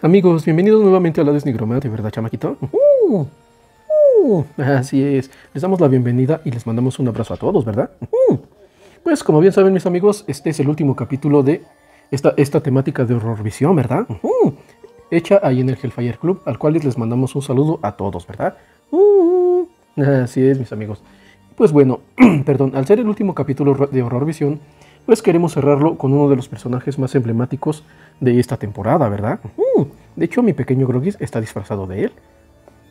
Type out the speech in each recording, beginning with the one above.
Amigos, bienvenidos nuevamente a la Desnigromante, ¿verdad, chamaquito? Uh, uh, así es, les damos la bienvenida y les mandamos un abrazo a todos, ¿verdad? Uh. Pues como bien saben mis amigos, este es el último capítulo de esta, esta temática de horrorvisión, ¿verdad? Uh, hecha ahí en el Hellfire Club, al cual les mandamos un saludo a todos, ¿verdad? Uh, así es, mis amigos. Pues bueno, perdón, al ser el último capítulo de horrorvisión, pues queremos cerrarlo con uno de los personajes más emblemáticos de esta temporada, ¿verdad? Uh, de hecho, mi pequeño Grogis está disfrazado de él.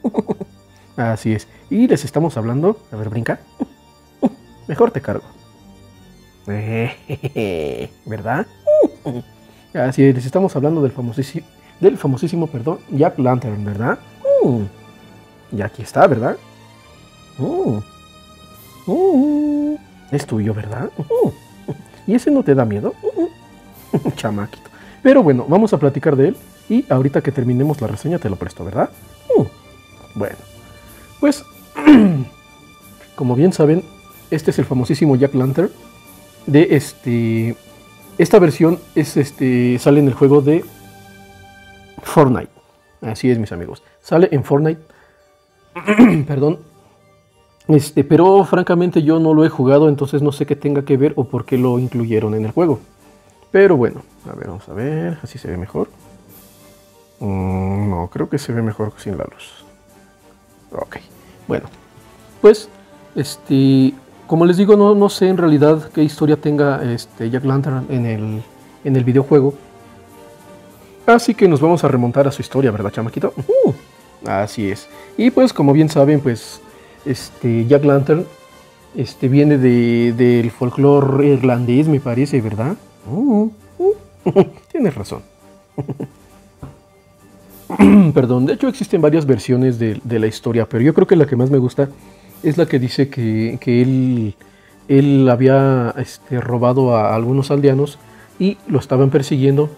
Así es. Y les estamos hablando... A ver, brinca. Mejor te cargo. ¿Verdad? Así es, les estamos hablando del famosísimo, del famosísimo, perdón, Jack Lantern, ¿verdad? Uh, y aquí está, ¿verdad? Uh, es tuyo, ¿verdad? ¿Y ese no te da miedo? Chamaquito. Pero bueno, vamos a platicar de él y ahorita que terminemos la reseña te lo presto, ¿verdad? Bueno, pues como bien saben, este es el famosísimo Jack Lantern de este esta versión es este sale en el juego de Fortnite. Así es, mis amigos. Sale en Fortnite. Perdón, este, pero francamente yo no lo he jugado, entonces no sé qué tenga que ver o por qué lo incluyeron en el juego. Pero bueno, a ver, vamos a ver, así se ve mejor. Mm, no, creo que se ve mejor sin la luz. Ok, bueno, pues, este, como les digo, no, no sé en realidad qué historia tenga este Jack Lantern en el, en el videojuego. Así que nos vamos a remontar a su historia, ¿verdad, chamaquito? Uh, así es. Y pues, como bien saben, pues este, Jack Lantern este, viene del folclore irlandés, me parece, ¿verdad? Uh, uh, tienes razón. Perdón, de hecho existen varias versiones de, la historia, pero yo creo que la que más me gusta es la que dice que, él, había este, robado a algunos aldeanos y lo estaban persiguiendo.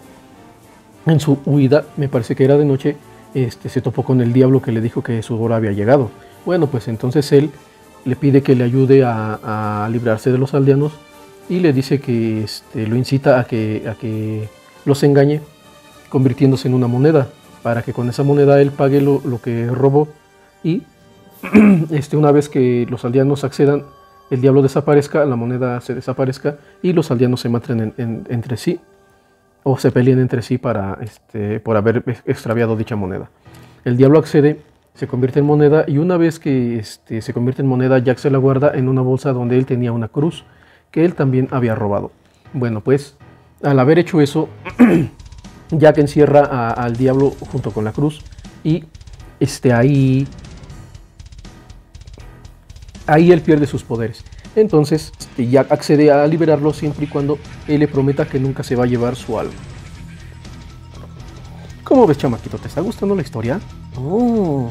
En su huida, me parece que era de noche, este, se topó con el diablo que le dijo que su hora había llegado. Bueno, pues entonces él le pide que le ayude a, librarse de los aldeanos y le dice que este, lo incita a que, los engañe convirtiéndose en una moneda para que con esa moneda él pague lo, que robó y este, una vez que los aldeanos accedan, el diablo desaparezca, la moneda se desaparezca y los aldeanos se maten entre sí o se peleen entre sí para, este, por haber extraviado dicha moneda. El diablo accede se convierte en moneda y una vez que este, se convierte en moneda, Jack se la guarda en una bolsa donde él tenía una cruz que él también había robado. Bueno, pues al haber hecho eso, Jack encierra al diablo junto con la cruz y este, ahí, ahí él pierde sus poderes. Entonces este, Jack accede a liberarlo siempre y cuando él le prometa que nunca se va a llevar su alma. ¿Cómo ves, chamaquito? ¿Te está gustando la historia? Oh,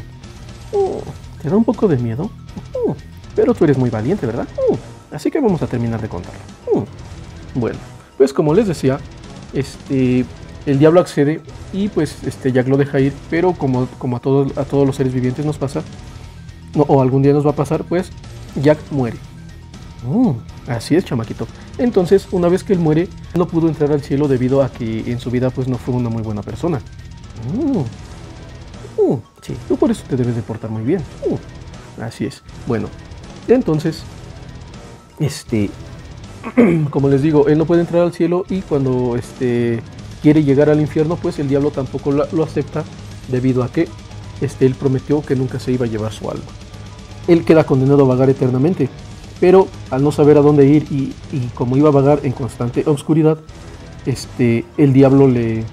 oh, ¿Te da un poco de miedo? Oh, pero tú eres muy valiente, ¿verdad? Oh, así que vamos a terminar de contarlo. Bueno, pues como les decía, este, el diablo accede y pues este, Jack lo deja ir, pero como, como a, todos, a todos los seres vivientes nos pasa, o algún día nos va a pasar, pues Jack muere. Así es, chamaquito. Entonces, una vez que él muere, no pudo entrar al cielo debido a que en su vida pues no fue una muy buena persona. Oh, Uh, sí, tú por eso te debes de portar muy bien. Uh, así es. Bueno, entonces, este, como les digo, él no puede entrar al cielo y cuando este, quiere llegar al infierno, pues el diablo tampoco lo, acepta debido a que este, él prometió que nunca se iba a llevar su alma. Él queda condenado a vagar eternamente, pero al no saber a dónde ir y, como iba a vagar en constante oscuridad, este, el diablo le,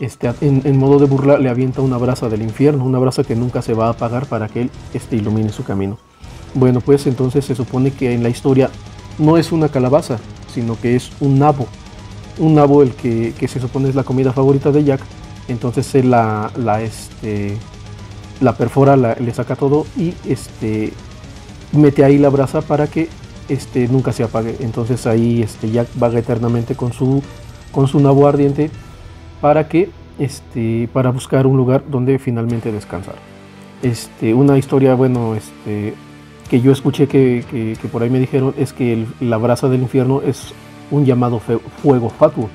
este, en, modo de burla le avienta una brasa del infierno, una brasa que nunca se va a apagar para que él este, ilumine su camino. Bueno, pues entonces se supone que en la historia no es una calabaza, sino que es un nabo. Un nabo el que, se supone es la comida favorita de Jack. Entonces él la, la, este, la perfora, le saca todo y este, mete ahí la brasa para que este, nunca se apague. Entonces ahí este, Jack vaga eternamente con su, con su nabo ardiente para que este, para buscar un lugar donde finalmente descansar. Este, una historia, bueno, este, que yo escuché que, por ahí me dijeron es que la brasa del infierno es un llamado fuego fatuo.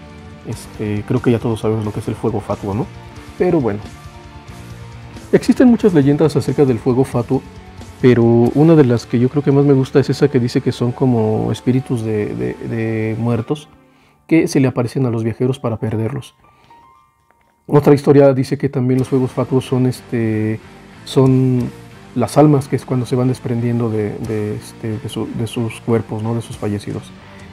Este, creo que ya todos sabemos lo que es el fuego fatuo, ¿no? Pero bueno. Existen muchas leyendas acerca del fuego fatuo, pero una de las que yo creo que más me gusta es esa que dice que son como espíritus de, muertos que se le aparecen a los viajeros para perderlos. Otra historia dice que también los fuegos fatuos son, este, son las almas, que es cuando se van desprendiendo de, este, de sus cuerpos, ¿no? de sus fallecidos.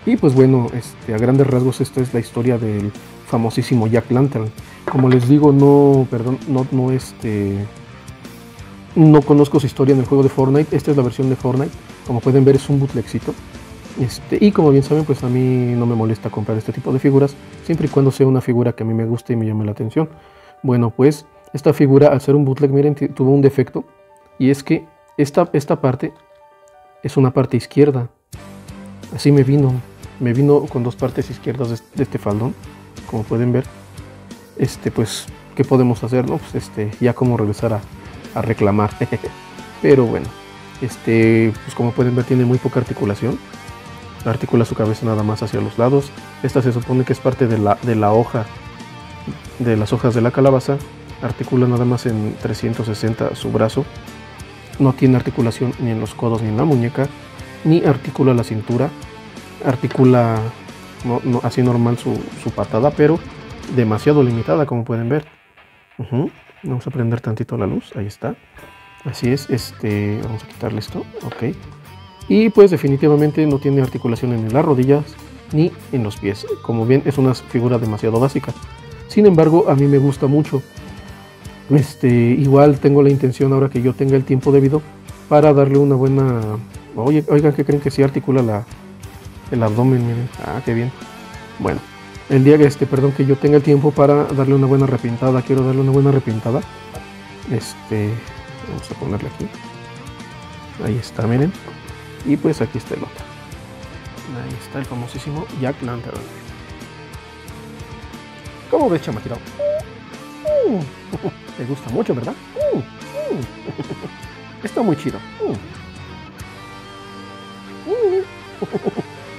Y pues bueno, este, a grandes rasgos esta es la historia del famosísimo Jack Lantern. Como les digo, no, perdón, no, no, este, no conozco su historia en el juego de Fortnite. Esta es la versión de Fortnite. Como pueden ver es un bootlegcito. Este, y como bien saben, pues a mí no me molesta comprar este tipo de figuras, siempre y cuando sea una figura que a mí me guste y me llame la atención. Bueno, pues esta figura, al ser un bootleg, miren, tuvo un defecto, y es que esta, esta parte es una parte izquierda. Así me vino, me vino con dos partes izquierdas de, este faldón, como pueden ver. Este, pues, ¿qué podemos hacer? No? Pues este, ya como regresar a, a reclamar. Pero bueno, este, pues como pueden ver tiene muy poca articulación articula su cabeza nada más hacia los lados. Esta se supone que es parte de la, de la hoja, de las hojas de la calabaza. Articula nada más en 360 su brazo. No tiene articulación ni en los codos ni en la muñeca, ni articula la cintura. Articula no, así normal su, patada, pero demasiado limitada, como pueden ver. Vamos a prender tantito la luz, ahí está. Así es, este, vamos a quitarle esto, ok y pues definitivamente no tiene articulación en las rodillas ni en los pies. Como bien es una figura demasiado básica. Sin embargo, a mí me gusta mucho. Este, igual tengo la intención ahora que yo tenga el tiempo debido para darle una buena... Oye, oigan, que creen que sí articula la, el abdomen? Miren. Ah, qué bien. Bueno, el día que este, perdón, que yo tenga el tiempo para darle una buena repintada, quiero darle una buena repintada. Este, vamos a ponerle aquí. Ahí está, miren. Y pues aquí está el otro. Ahí está el famosísimo Jack Lantern. ¿Cómo ves, chamaquito? Te gusta mucho, ¿verdad? Está muy chido.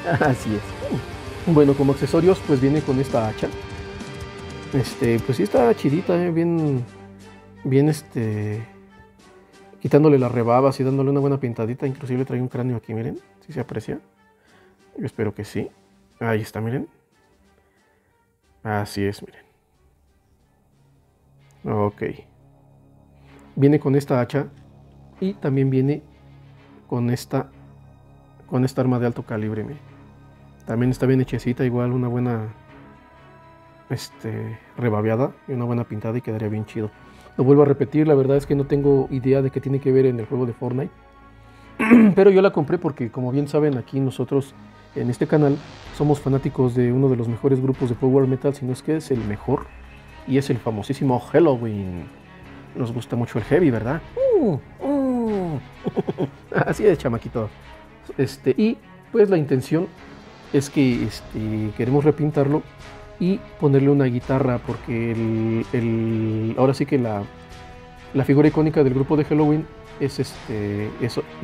Así es. Bueno, como accesorios, pues viene con esta hacha. Este, pues sí está chidita, ¿eh? bien, bien este, quitándole las rebabas y dándole una buena pintadita. Inclusive trae un cráneo aquí, miren, si se aprecia. Yo espero que sí. Ahí está, miren. Así es, miren. Ok. Viene con esta hacha y también viene con esta con esta arma de alto calibre. Miren. También está bien hechecita, igual una buena este rebabeada y una buena pintada y quedaría bien chido. Lo vuelvo a repetir, la verdad es que no tengo idea de qué tiene que ver en el juego de Fortnite. Pero yo la compré porque, como bien saben, aquí nosotros en este canal somos fanáticos de uno de los mejores grupos de Power Metal, si no es que es el mejor. Y es el famosísimo Halloween. Nos gusta mucho el heavy, ¿verdad? Uh, uh. Así es, chamaquito. Este, y pues la intención es que este, queremos repintarlo y ponerle una guitarra porque el, ahora sí que la, la, figura icónica del grupo de Halloween es este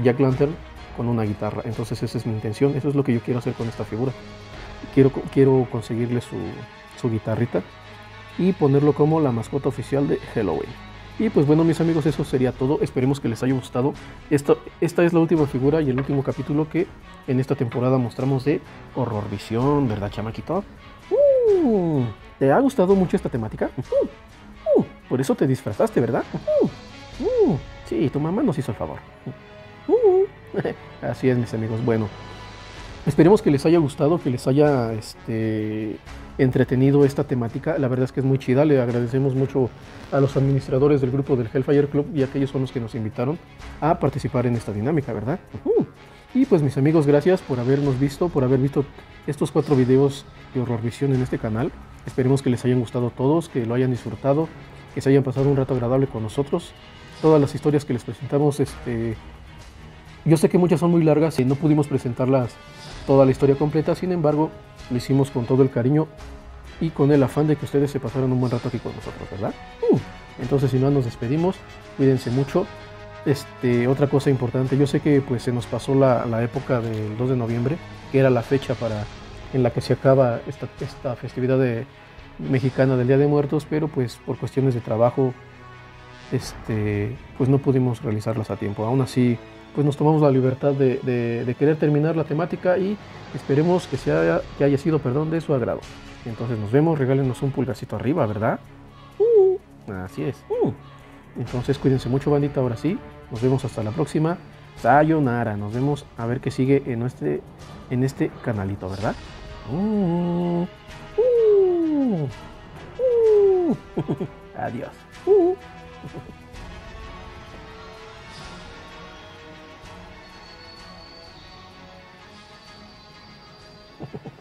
Jack Lantern con una guitarra. Entonces esa es mi intención eso es lo que yo quiero hacer con esta figura. Quiero, quiero conseguirle su, su guitarrita y ponerlo como la mascota oficial de Halloween. Y pues bueno mis amigos eso sería todo. Esperemos que les haya gustado. Esta, esta es la última figura y el último capítulo que en esta temporada mostramos de Horror Visión verdad chamaquito ¿Te ha gustado mucho esta temática? Por eso te disfrazaste, ¿verdad? sí, tu mamá nos hizo el favor. Así es, mis amigos. Bueno, esperemos que les haya gustado, que les haya este, entretenido esta temática. La verdad es que es muy chida. Le agradecemos mucho a los administradores del grupo del Hellfire Club y a aquellos son los que nos invitaron a participar en esta dinámica, ¿verdad? Y pues mis amigos, gracias por habernos visto, por haber visto estos cuatro videos de Horror Visión en este canal. Esperemos que les hayan gustado todos, que lo hayan disfrutado, que se hayan pasado un rato agradable con nosotros. Todas las historias que les presentamos, este, yo sé que muchas son muy largas y no pudimos presentarlas toda la historia completa, sin embargo, lo hicimos con todo el cariño y con el afán de que ustedes se pasaran un buen rato aquí con nosotros, ¿verdad? Uh, entonces, si no, nos despedimos, cuídense mucho. Este, otra cosa importante, yo sé que pues se nos pasó la, la época del 2 de noviembre, que era la fecha para en la que se acaba esta, esta festividad de mexicana del Día de Muertos, pero pues por cuestiones de trabajo, este, pues no pudimos realizarlas a tiempo. Aún así, pues nos tomamos la libertad de, querer terminar la temática y esperemos que, sea, que haya sido, perdón, de su agrado. Entonces nos vemos, regálenos un pulgarcito arriba, ¿verdad? Uh, así es. Uh. Entonces cuídense mucho, bandita, ahora sí. Nos vemos hasta la próxima. Sayonara. Nos vemos a ver qué sigue en este, en este canalito, ¿verdad? Uh, uh, uh. Adiós.